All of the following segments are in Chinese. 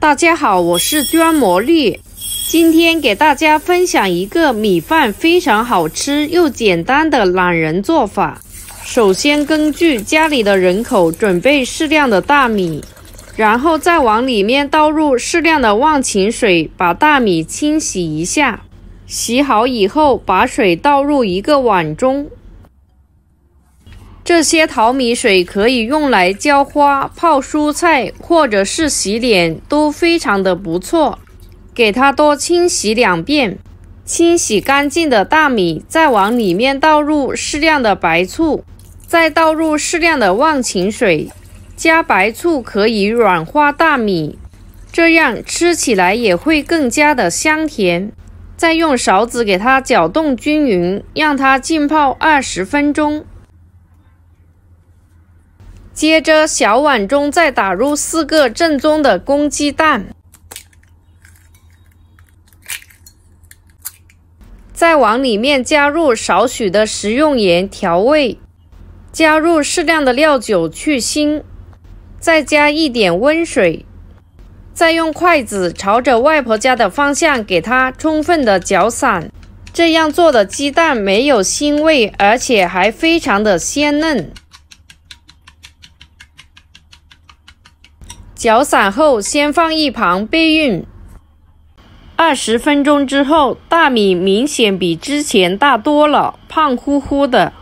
大家好，我是娟魔力，今天给大家分享一个米饭非常好吃又简单的懒人做法。首先，根据家里的人口准备适量的大米，然后再往里面倒入适量的忘情水，把大米清洗一下。洗好以后，把水倒入一个碗中。这些淘米水可以用来浇花、泡蔬菜，或者是洗脸，都非常的不错。给它多清洗两遍。清洗干净的大米，再往里面倒入适量的白醋。再倒入适量的忘情水，加白醋可以软化大米，这样吃起来也会更加的香甜。再用勺子给它搅动均匀，让它浸泡二十分钟。接着小碗中再打入四个正宗的公鸡蛋，再往里面加入少许的食用盐调味。加入适量的料酒去腥，再加一点温水，再用筷子朝着外婆家的方向给它充分的搅散。这样做的鸡蛋没有腥味，而且还非常的鲜嫩。搅散后先放一旁备用。二十分钟之后，大米明显比之前大多了，胖乎乎的。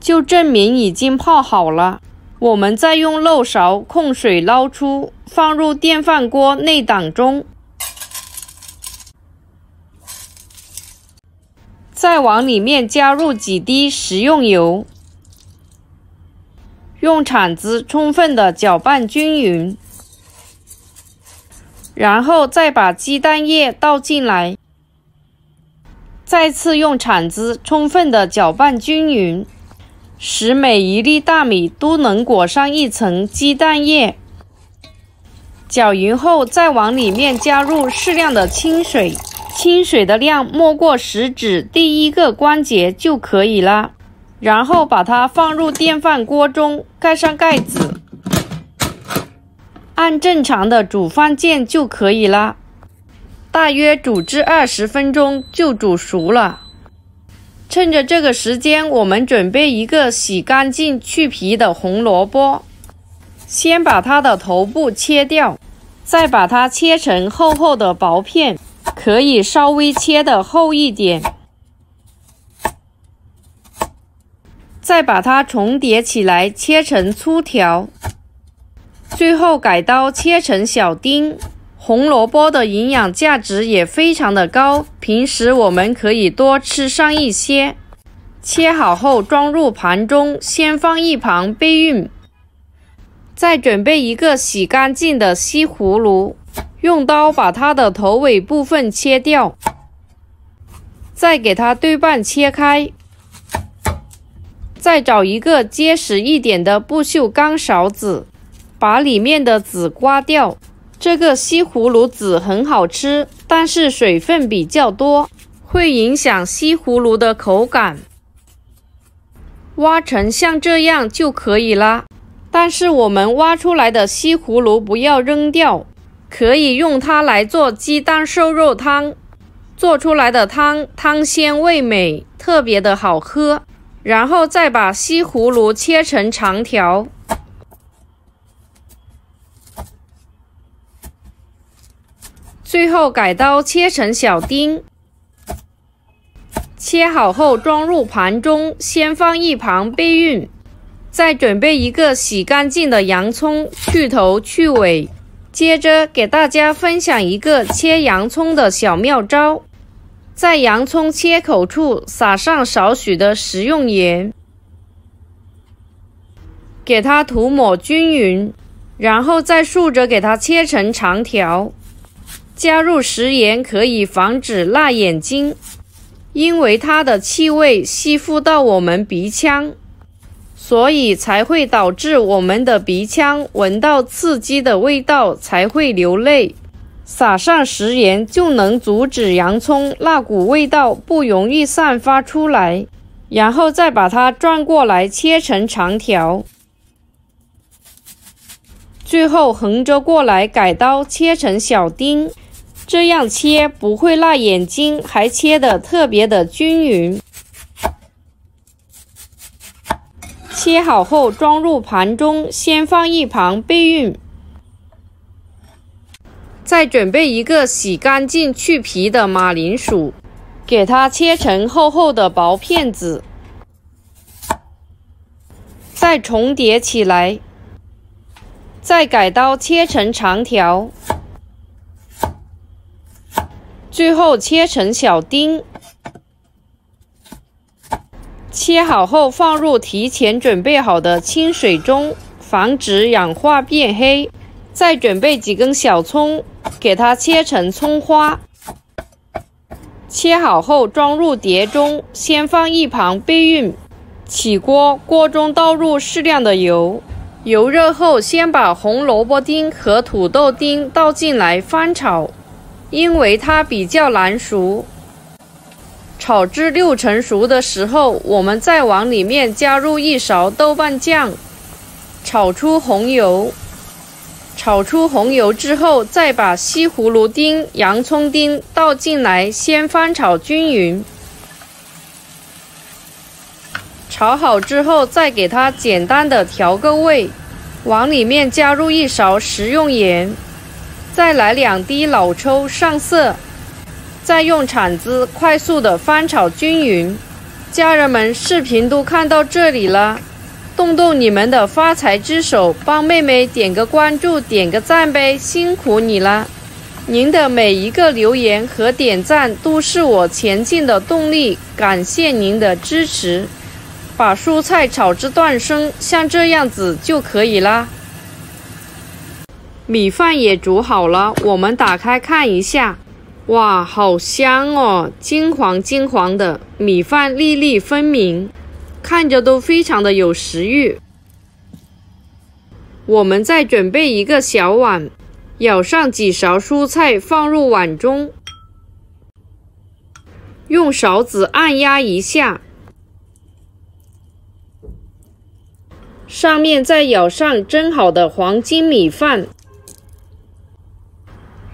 就证明已经泡好了。我们再用漏勺控水捞出，放入电饭锅内档中，再往里面加入几滴食用油，用铲子充分的搅拌均匀，然后再把鸡蛋液倒进来，再次用铲子充分的搅拌均匀。使每一粒大米都能裹上一层鸡蛋液，搅匀后再往里面加入适量的清水，清水的量没过食指第一个关节就可以了。然后把它放入电饭锅中，盖上盖子，按正常的煮饭键就可以了。大约煮至二十分钟就煮熟了。趁着这个时间，我们准备一个洗干净、去皮的红萝卜。先把它的头部切掉，再把它切成厚厚的薄片，可以稍微切的厚一点。再把它重叠起来，切成粗条。最后改刀切成小丁。红萝卜的营养价值也非常的高，平时我们可以多吃上一些。切好后装入盘中，先放一旁备用。再准备一个洗干净的西葫芦，用刀把它的头尾部分切掉，再给它对半切开。再找一个结实一点的不锈钢勺子，把里面的籽刮掉。这个西葫芦籽很好吃，但是水分比较多，会影响西葫芦的口感。挖成像这样就可以了。但是我们挖出来的西葫芦不要扔掉，可以用它来做鸡蛋瘦肉汤。做出来的汤汤鲜味美，特别的好喝。然后再把西葫芦切成长条。最后改刀切成小丁，切好后装入盘中，先放一旁备用。再准备一个洗干净的洋葱，去头去尾。接着给大家分享一个切洋葱的小妙招，在洋葱切口处撒上少许的食用盐，给它涂抹均匀，然后再竖着给它切成长条。加入食盐可以防止辣眼睛，因为它的气味吸附到我们鼻腔，所以才会导致我们的鼻腔闻到刺激的味道才会流泪。撒上食盐就能阻止洋葱那股味道不容易散发出来，然后再把它转过来切成长条。最后横着过来改刀切成小丁，这样切不会辣眼睛，还切得特别的均匀。切好后装入盘中，先放一旁备用。再准备一个洗干净去皮的马铃薯，给它切成厚厚的薄片子，再重叠起来。再改刀切成长条，最后切成小丁。切好后放入提前准备好的清水中，防止氧化变黑。再准备几根小葱，给它切成葱花。切好后装入碟中，先放一旁备用。起锅，锅中倒入适量的油。油热后，先把红萝卜丁和土豆丁倒进来翻炒，因为它比较难熟。炒至六成熟的时候，我们再往里面加入一勺豆瓣酱，炒出红油。炒出红油之后，再把西葫芦丁、洋葱丁倒进来，先翻炒均匀。炒好之后，再给它简单的调个味，往里面加入一勺食用盐，再来两滴老抽上色，再用铲子快速的翻炒均匀。家人们，视频都看到这里了，动动你们的发财之手，帮妹妹点个关注，点个赞呗，辛苦你了！您的每一个留言和点赞都是我前进的动力，感谢您的支持。把蔬菜炒至断生，像这样子就可以啦。米饭也煮好了，我们打开看一下。哇，好香哦，金黄金黄的米饭，粒粒分明，看着都非常的有食欲。我们再准备一个小碗，舀上几勺蔬菜放入碗中，用勺子按压一下。上面再舀上蒸好的黄金米饭，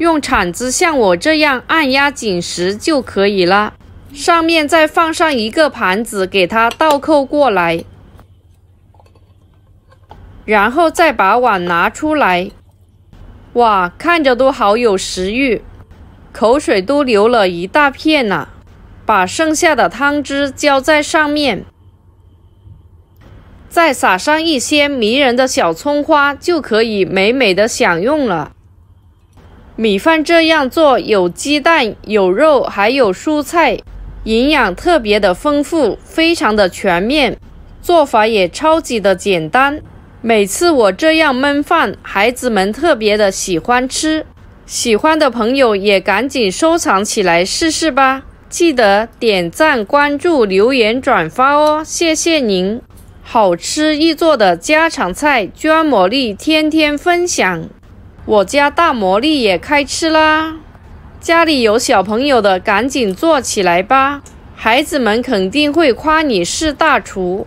用铲子像我这样按压紧实就可以了。上面再放上一个盘子，给它倒扣过来，然后再把碗拿出来。哇，看着都好有食欲，口水都流了一大片了。把剩下的汤汁浇在上面。再撒上一些迷人的小葱花，就可以美美的享用了。米饭这样做，有鸡蛋、有肉，还有蔬菜，营养特别的丰富，非常的全面，做法也超级的简单。每次我这样焖饭，孩子们特别的喜欢吃。喜欢的朋友也赶紧收藏起来试试吧！记得点赞、关注、留言、转发哦，谢谢您。好吃易做的家常菜，娟魔力天天分享。我家大魔力也开吃啦！家里有小朋友的，赶紧做起来吧，孩子们肯定会夸你是大厨。